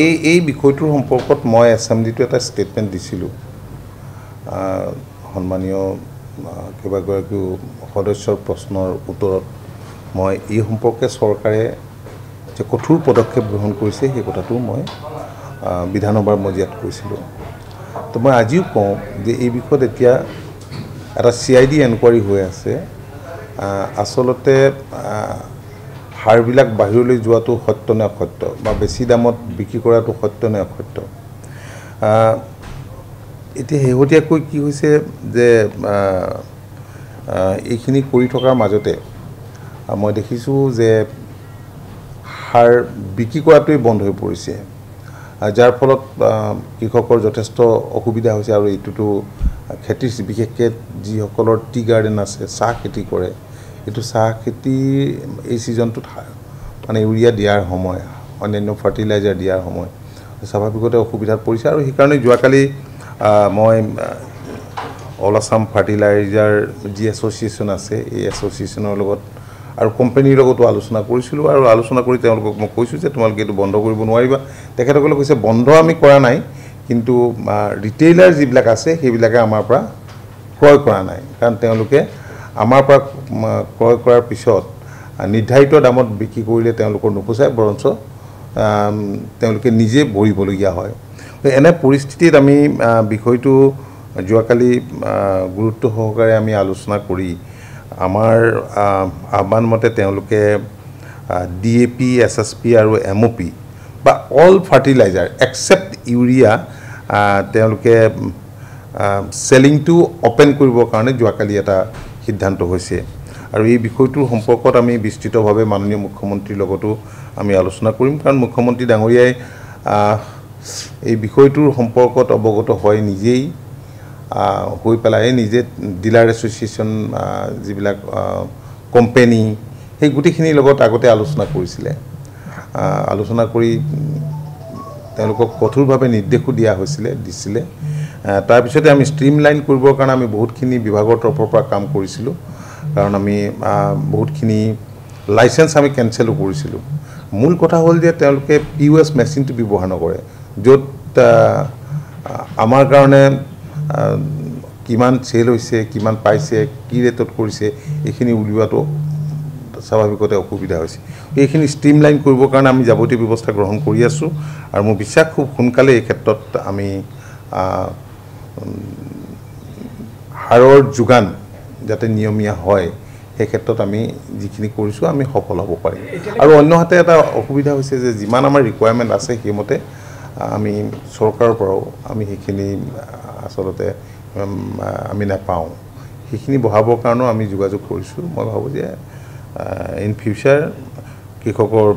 এই এই বিষয়টোৰ সম্পৰ্কত মই এছেম্বলিটো এটা ষ্টেটমেণ্ট দিছিলোঁ। সন্মানীয় কেইবাগৰাকীও সদস্যৰ প্ৰশ্নৰ উত্তৰত। মই এই সম্পৰ্কে চৰকাৰে যে কঠোৰ পদক্ষেপ গ্ৰহণ কৰিছে সেই কথাটো মই বিধানসভাৰ মজিয়াত কৈছিলোঁ। তো মই আজিও কওঁ যে এই বিষয়ত এতিয়া এটা চি আই ডি এনকুৱাৰী হৈ আছে। আচলতে সাৰবিলাক বাহিৰলৈ যোৱাটো সত্য নে অসত্য? বা বেছি দামত বিক্ৰী কৰাটো সত্য নে অসত্য? এতিয়া শেহতীয়াকৈ কি হৈছে যে এইখিনি কৰি থকাৰ মাজতে মই দেখিছোঁ যে সাৰ বিক্ৰী কৰাটোৱেই বন্ধ হৈ পৰিছে। যাৰ ফলত কৃষকৰ যথেষ্ট অসুবিধা হৈছে আৰু এইটোতো খেতি বিশেষকৈ যিসকলৰ টি গাৰ্ডেন আছে চাহ খেতি কৰে এইটো চাহ খেতিৰ এই ছিজনটোত মানে ইউৰিয়া দিয়াৰ সময় অন্যান্য ফাৰ্টিলাইজাৰ দিয়াৰ সময় স্বাভাৱিকতে অসুবিধাত পৰিছে আৰু সেইকাৰণে যোৱাকালি মই অল আছাম ফাৰ্টিলাইজাৰ যি এছ'চিয়েশ্যন আছে এই এছ'চিয়েশ্যনৰ লগত আৰু কোম্পানীৰ লগতো আলোচনা কৰিছিলোঁ আৰু আলোচনা কৰি তেওঁলোকক মই কৈছোঁ যে তোমালোকে এইটো বন্ধ কৰিব নোৱাৰিবা। তেখেতসকলে কৈছে বন্ধ আমি কৰা নাই কিন্তু ৰিটেইলাৰ যিবিলাক আছে সেইবিলাকে আমাৰ পৰা ক্ৰয় কৰা নাই। কাৰণ তেওঁলোকে আমাৰ পৰা ক্ৰয় কৰাৰ পিছত নিৰ্ধাৰিত দামত বিক্ৰী কৰিলে তেওঁলোকৰ নোপোচায় বৰঞ্চ তেওঁলোকে নিজে ভৰিবলগীয়া হয়। এনে পৰিস্থিতিত আমি বিষয়টো যোৱাকালি গুৰুত্ব সহকাৰে আমি আলোচনা কৰি আমাৰ আহ, আহ্বান মতে তেওঁলোকে D A P S S P আৰু এম অ' পি বা অল ফাৰ্টিলাইজাৰ একচেপ্ট ইউৰিয়া তেওঁলোকে চেলিংটো অ'পেন কৰিবৰ কাৰণে যোৱাকালি এটা সিদ্ধান্ত হৈছে। আৰু এই বিষয়টোৰ সম্পৰ্কত আমি বিস্তৃতভাৱে মাননীয় মুখ্যমন্ত্ৰীৰ লগতো আমি আলোচনা কৰিম। কাৰণ মুখ্যমন্ত্ৰী ডাঙৰীয়াই এই বিষয়টোৰ সম্পৰ্কত অৱগত হয় নিজেই। হৈ পেলাই নিজে ডিলাৰ এছ'চিয়েশ্যন যিবিলাক কোম্পেনী সেই গোটেইখিনিৰ লগত আগতে আলোচনা কৰিছিলে। আলোচনা কৰি তেওঁলোকক কঠোৰভাৱে নিৰ্দেশো দিয়া হৈছিলে দিছিলে। তাৰপিছতে আমি ষ্ট্ৰীম লাইন কৰিবৰ কাৰণে আমি বহুতখিনি বিভাগৰ তৰফৰ পৰা কাম কৰিছিলোঁ। কাৰণ আমি বহুতখিনি লাইচেঞ্চ আমি কেঞ্চেলো কৰিছিলোঁ। মূল কথা হ'ল যে তেওঁলোকে পি ইউ এছ মেচিনটো ব্যৱহাৰ নকৰে য'ত আমাৰ কাৰণে কিমান চেল হৈছে কিমান পাইছে কি ৰেটত কৰিছে এইখিনি উলিওৱাটো স্বাভাৱিকতে অসুবিধা হৈছে। এইখিনি ষ্ট্ৰীম লাইন কৰিবৰ কাৰণে আমি যাৱতীয় ব্যৱস্থা গ্ৰহণ কৰি আছোঁ আৰু মোৰ বিশ্বাস খুব সোনকালে এই ক্ষেত্ৰত আমি সাৰৰ যোগান যাতে নিয়মীয়া হয় সেই ক্ষেত্ৰত আমি যিখিনি কৰিছোঁ আমি সফল হ'ব পাৰিম। আৰু অন্যহাতে এটা অসুবিধা হৈছে যে যিমান আমাৰ ৰিকুৱাৰমেণ্ট আছে সেইমতে আমি চৰকাৰৰ পৰাও আমি সেইখিনি আচলতে আমি নাপাওঁ। সেইখিনি বঢ়াবৰ কাৰণেও আমি যোগাযোগ কৰিছোঁ। মই ভাবোঁ যে ইন ফিউচাৰ কৃষকৰ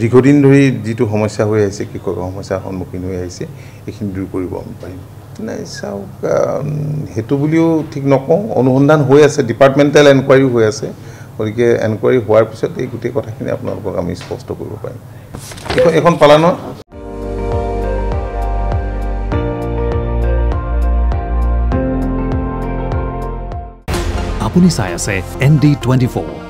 দীৰ্ঘদিন ধৰি যিটো সমস্যা হৈ আহিছে কৃষকৰ সমস্যাৰ সন্মুখীন হৈ আহিছে এইখিনি দূৰ কৰিব আমি পাৰিম। নাই চাওক সেইটো বুলিও ঠিক নকওঁ অনুসন্ধান হৈ আছে ডিপাৰ্টমেণ্টেল এনকুৱাৰীও হৈ আছে গতিকে এনকুৱাৰী হোৱাৰ পিছত এই গোটেই কথাখিনি আপোনালোকক আমি স্পষ্ট কৰিব পাৰিম। এইখন এইখন পালানৰ আপুনি চাই আছে এন ডি টুৱেণ্টি ফ'ৰ।